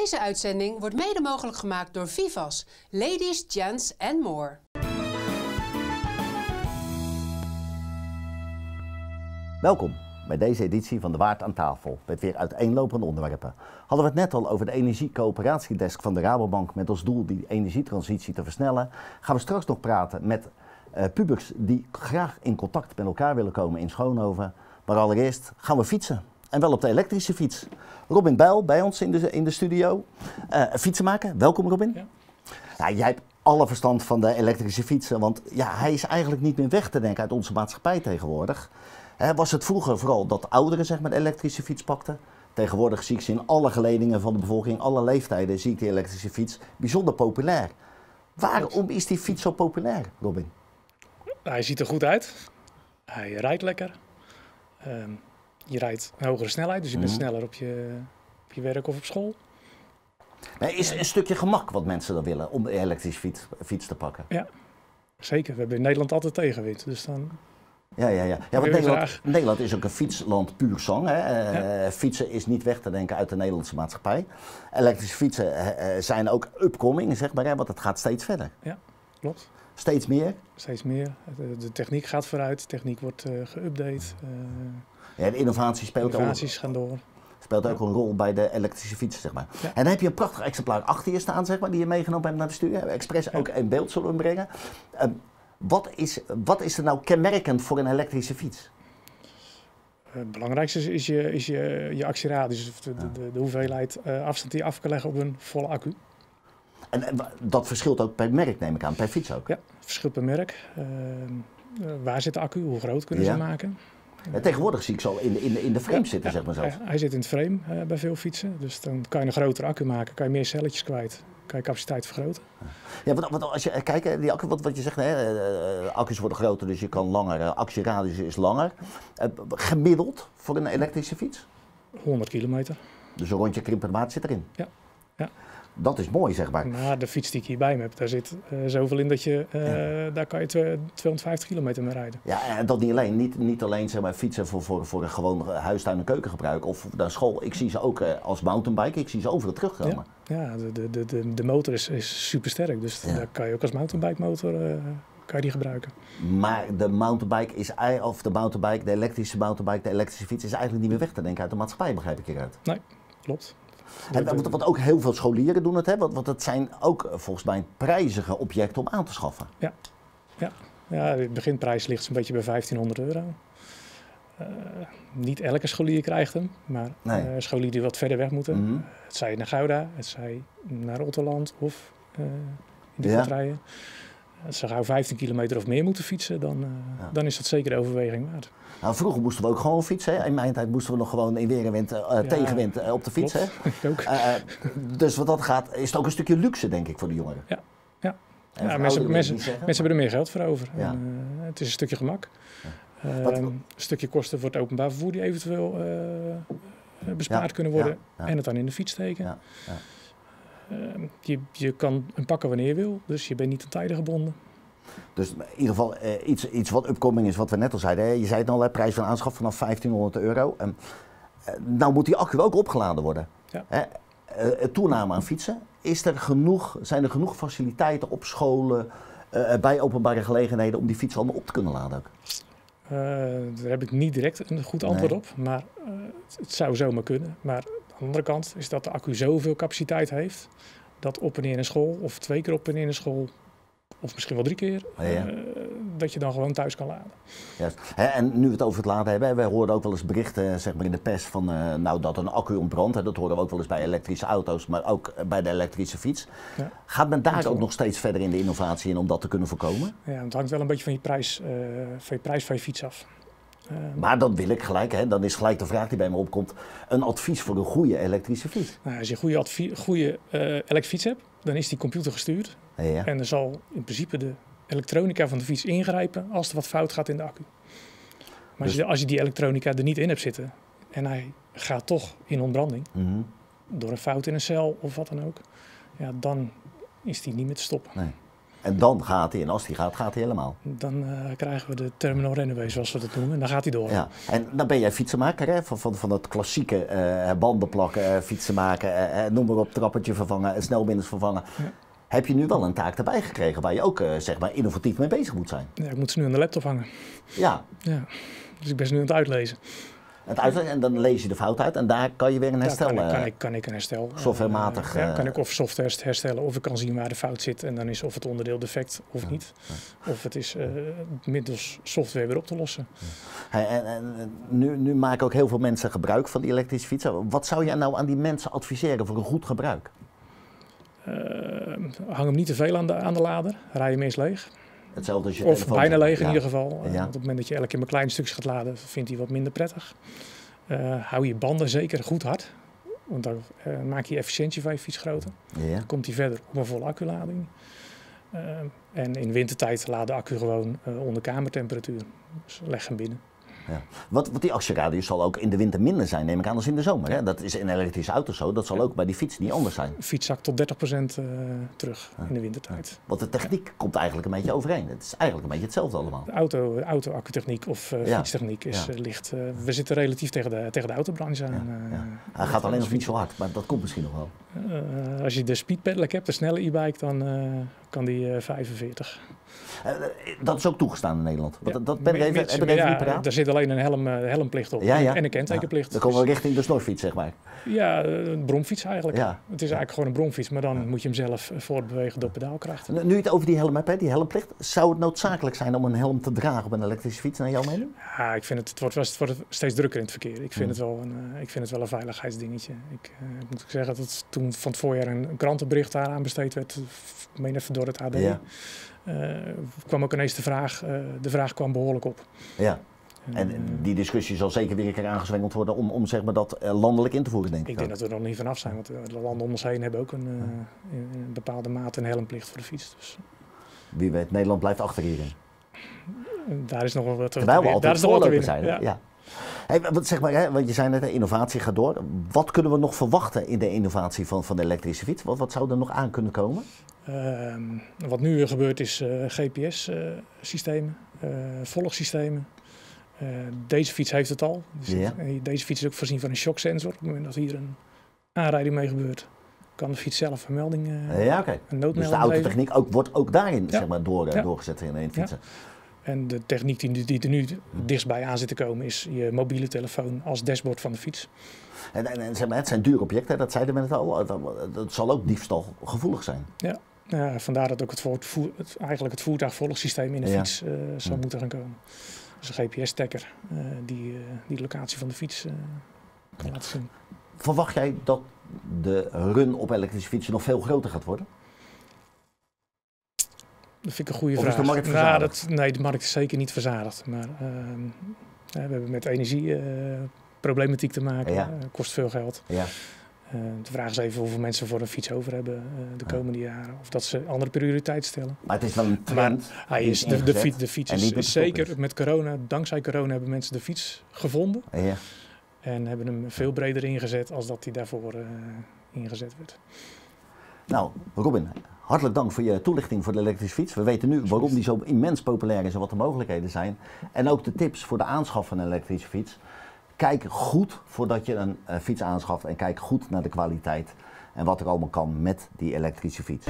Deze uitzending wordt mede mogelijk gemaakt door Vivas, Ladies, Gents en More. Welkom bij deze editie van De Waard aan tafel met weer uiteenlopende onderwerpen. Hadden we het net al over de energiecoöperatiedesk van de Rabobank met als doel die energietransitie te versnellen, gaan we straks nog praten met uh, pubers die graag in contact met elkaar willen komen in Schoonhoven. Maar allereerst gaan we fietsen. En wel op de elektrische fiets. Robin Bijl bij ons in de, in de studio. Uh, fietsen maken. Welkom Robin. Ja. ja. jij hebt alle verstand van de elektrische fietsen. Want ja, hij is eigenlijk niet meer weg te denken uit onze maatschappij tegenwoordig. He, was het vroeger vooral dat ouderen zeg maar, de elektrische fiets pakten? Tegenwoordig zie ik ze in alle geledingen van de bevolking, alle leeftijden, zie ik die elektrische fiets bijzonder populair. Waarom is die fiets zo populair, Robin? Hij ziet er goed uit. Hij rijdt lekker. Ehm, je rijdt een hogere snelheid, dus je bent mhm. sneller op je, op je werk of op school. Is een stukje gemak wat mensen dan willen om een elektrische fiets, fiets te pakken? Ja, zeker. We hebben in Nederland altijd tegenwind. Dus dan ja, ja, ja. ja want Nederland, Nederland, is ook een fietsland puur zang. Hè. Uh, Fietsen is niet weg te denken uit de Nederlandse maatschappij. Elektrische fietsen uh, zijn ook upcoming, zeg maar, hè, want het gaat steeds verder. Ja, klopt. Steeds meer? Steeds meer. De, de techniek gaat vooruit, de techniek wordt uh, geüpdate. ja, de innovatie speelt innovaties gaan door. Speelt ook een rol bij de elektrische fietsen, zeg maar. En dan heb je een prachtig exemplaar achter je staan, zeg maar, die je meegenomen hebt naar de studio. Expres ook in beeld zullen brengen. Ehm, wat is, wat is er nou kenmerkend voor een elektrische fiets? Het belangrijkste is je, is je, je actieradius, de, de, de, hoeveelheid uh, afstand die je af kan leggen op een volle accu. En, en, dat verschilt ook per merk, neem ik aan, per fiets ook? Ja, verschilt per merk. Uh, waar zit de accu, hoe groot kunnen ze maken? Ja, tegenwoordig zie ik zo in de, in de, in de frame zitten, zeg maar zo. Hij, hij, zit in het frame uh, bij veel fietsen, dus dan kan je een grotere accu maken, kan je meer celletjes kwijt kan je capaciteit vergroten. Ja, wat, als je eh, kijkt, die accu, wat, wat je zegt, hè, uh, accu's worden groter, dus je kan langer, uh, actieradius is langer. Gemiddeld voor een elektrische fiets? 100 kilometer. Dus een rondje krimpermaat zit erin? Ja. Ja. Dat is mooi, zeg maar. Maar de fiets die ik hierbij me heb, daar zit uh, zoveel in dat je, uh, daar kan je 250 kilometer mee rijden. Ja, en dat niet alleen. Niet, niet alleen zeg maar, fietsen voor, voor, voor een gewoon huistuin- en keukengebruik of naar school. Ik zie ze ook uh, als mountainbike, ik zie ze overal terugkomen. Ja, ja de, de, de, de motor is, is super sterk, dus daar kan je ook als mountainbike motor kan je die gebruiken. Maar de mountainbike is, of de mountainbike, de elektrische mountainbike, de elektrische fiets is eigenlijk niet meer weg te denken uit de maatschappij, begrijp ik hieruit. Nee, klopt. En wat, ook heel veel scholieren doen het, hè? Want, want het zijn ook eh, volgens mij prijzige objecten om aan te schaffen. Ja, ja. ja de beginprijs ligt zo'n beetje bij 1500 euro. Uh, niet elke scholier krijgt hem, maar nee. uh, scholieren die wat verder weg moeten. Mm -hmm. Het zij naar Gouda, het zij naar Rotterland of uh, in de ja. Als ze gauw 15 kilometer of meer moeten fietsen, dan, ja. dan is dat zeker de overweging waard. Nou, vroeger moesten we ook gewoon fietsen. Hè? In mijn tijd moesten we nog gewoon in weer en wind, uh, tegenwind uh, op de fiets. Hè? ook. Uh, dus wat dat gaat, is het ook een stukje luxe, denk ik, voor de jongeren. Ja, ja. ja mensen, mensen, mensen hebben er meer geld voor over. En, het is een stukje gemak. Wat, een stukje kosten voor het openbaar vervoer die eventueel bespaard kunnen worden. En het dan in de fiets steken. Je, je kan hem pakken wanneer je wil, dus je bent niet aan tijden gebonden. Dus in ieder geval uh, iets, iets wat upcoming is, wat we net al zeiden. Hè. Je zei het al, hè, prijs van aanschaf vanaf 1500 euro. En, uh, nou moet die accu ook opgeladen worden. Ja. Hè. Uh, toename aan fietsen. Is er genoeg, zijn er genoeg faciliteiten op scholen, bij openbare gelegenheden om die fiets allemaal op te kunnen laden? Ook? daar heb ik niet direct een goed antwoord nee. op, maar het zou zomaar kunnen. Maar de andere kant is dat de accu zoveel capaciteit heeft dat op en neer een school of twee keer op en neer een school of misschien wel drie keer, ja. uh, dat je dan gewoon thuis kan laden. Juist. He, en nu we het over het laden hebben, wij horen ook wel eens berichten zeg maar in de pers van uh, nou, dat een accu ontbrandt. Dat horen we ook wel eens bij elektrische auto's, maar ook bij de elektrische fiets. Ja. Gaat men daar ook nog steeds verder in de innovatie in om dat te kunnen voorkomen? Ja, het hangt wel een beetje van je prijs, uh, van je, prijs van je fiets af. Maar dan wil ik gelijk, hè, dan is gelijk de vraag die bij me opkomt, een advies voor een goede elektrische fiets. Nou, als je een goede, goede elektrische fiets hebt, dan is die computer gestuurd. Ja. En dan zal in principe de elektronica van de fiets ingrijpen als er wat fout gaat in de accu. Maar als, je, dus- als je die elektronica er niet in hebt zitten en hij gaat toch in ontbranding mm door een fout in een cel of wat dan ook, ja, dan is die niet meer te stoppen. Nee. En dan gaat hij, en als hij gaat, gaat hij helemaal. Dan uh, krijgen we de terminal runaway, zoals we dat noemen. En dan gaat hij door. Ja. En dan ben jij fietsenmaker, hè? Van, van, van het klassieke uh, banden plakken, uh, fietsen maken, noem maar op, trappetje vervangen, snelbinders vervangen. Ja. Heb je nu wel een taak erbij gekregen waar je ook zeg maar innovatief mee bezig moet zijn? Ja, ik moet ze nu aan de laptop hangen. Ja. ja. Dus ik ben ze nu aan het uitlezen. Het en dan lees je de fout uit en daar kan je weer een herstel... Kan ik, kan, ik, kan ik een herstel... Softwarematig... Uh, ja, kan ik of software herstellen of ik kan zien waar de fout zit en dan is of het onderdeel defect of niet. Of het is uh, middels software weer op te lossen. Hey, en, en, nu, nu maken ook heel veel mensen gebruik van die elektrische fietsen. Wat zou jij nou aan die mensen adviseren voor een goed gebruik? Uh, hang hem niet te veel aan de, aan de lader. Rij hem eens leeg. Hetzelfde als je Of bijna leeg in ieder geval. Ja. op het moment dat je elke keer maar kleine stukjes gaat laden, vindt hij wat minder prettig. Uh, hou je banden zeker goed hard. Want dan uh, maak je efficiëntie van je fiets groter. Ja. Dan komt hij verder op een volle acculading. En in wintertijd laat de accu gewoon onder kamertemperatuur. Dus leg hem binnen. Ja. Wat, wat die actieradius zal ook in de winter minder zijn, neem ik aan, als in de zomer. Hè? Dat is in elektrische auto zo. Dat zal ook bij die fiets niet anders zijn. De fiets zakt tot 30% uh, terug in de wintertijd. Want de techniek komt eigenlijk een beetje overeen. Het is eigenlijk een beetje hetzelfde allemaal. De auto, auto-accutechniek of uh, fietstechniek is uh, licht. we zitten relatief tegen de, tegen de autobranche aan. Hij gaat alleen nog niet zo hard, maar dat komt misschien nog wel. Als je de speed pedelec hebt, de snelle e-bike, dan kan die 45. dat is ook toegestaan in Nederland. Dat, dat ben ik even, heb ik even niet paraat. Er zit alleen een helm, helmplicht op en een kentekenplicht. dan komen we richting de snorfiets, zeg maar. Ja, een bromfiets eigenlijk. Het is eigenlijk gewoon een bromfiets, maar dan moet je hem zelf voortbewegen door pedaalkracht. Nu je het over die helm hebt, die helmplicht. Zou het noodzakelijk zijn om een helm te dragen op een elektrische fiets, naar jouw mening? Ja, ik vind het, het wordt, het wordt steeds drukker in het verkeer. Ik vind, het, wel een, ik vind het wel een veiligheidsdingetje. Ik, uh, moet zeggen dat toen van het voorjaar een, een krantenbericht daaraan besteed werd, meen even door het AD. Ja. Uh, kwam ook ineens de vraag, uh, de vraag kwam behoorlijk op. Ja. En, en die discussie zal zeker weer een keer aangezwengeld worden om, om zeg maar, dat landelijk in te voeren, denk ik. Ik denk dat we er nog niet vanaf zijn, want de landen om ons heen hebben ook een, uh, in een bepaalde mate een helmplicht voor de fiets. Dus. Wie weet, Nederland blijft achter hierin. Daar is nog wel wat te Terwijl we altijd voorloper zijn. Ja. ja. Hey, wat zeg maar, hè, want je zei net, innovatie gaat door. Wat kunnen we nog verwachten in de innovatie van, van de elektrische fiets? Wat, wat zou er nog aan kunnen komen? Uh, wat nu weer gebeurt is uh, GPS-systemen, uh, volgsystemen. deze fiets heeft het al. Dus. Deze fiets is ook voorzien van een shocksensor. Op het moment dat hier een aanrijding mee gebeurt, kan de fiets zelf een melding, ja, okay. een noodmelding Dus de autotechniek ook, wordt ook daarin ja. zeg maar, door, ja. doorgezet in een fietsen. En de techniek die, die er nu dichtstbij aan zit te komen is je mobiele telefoon als dashboard van de fiets. En, en, en zeg maar, het zijn dure objecten, dat zeiden we net al. Dat, zal ook diefstal gevoelig zijn. Ja, ja vandaar dat ook het, voer, het, eigenlijk het voertuigvolgsysteem in de fiets uh, zou moeten gaan komen. Dus een GPS-stekker uh, die, uh, die de locatie van de fiets laat zien. Verwacht jij dat de run op elektrische fietsen nog veel groter gaat worden? Dat vind ik een goede of vraag. Is de markt verzadigd? Nou, dat, nee, de markt is zeker niet verzadigd. Maar uh, we hebben met energieproblematiek uh, te maken. Ja. Uh, kost veel geld. Ja. de vraag is even hoeveel mensen voor een fiets over hebben de komende jaren. Of dat ze andere prioriteiten stellen. Maar het is wel een trend. Maar hij is, de, de, fiets, de fiets is, is zeker met corona, dankzij corona hebben mensen de fiets gevonden. Ja. En hebben hem veel breder ingezet als dat hij daarvoor ingezet werd. Nou, Robin, hartelijk dank voor je toelichting voor de elektrische fiets. We weten nu waarom die zo immens populair is en wat de mogelijkheden zijn. En ook de tips voor de aanschaf van een elektrische fiets. Kijk goed voordat je een uh, fiets aanschaft en kijk goed naar de kwaliteit en wat er allemaal kan met die elektrische fiets.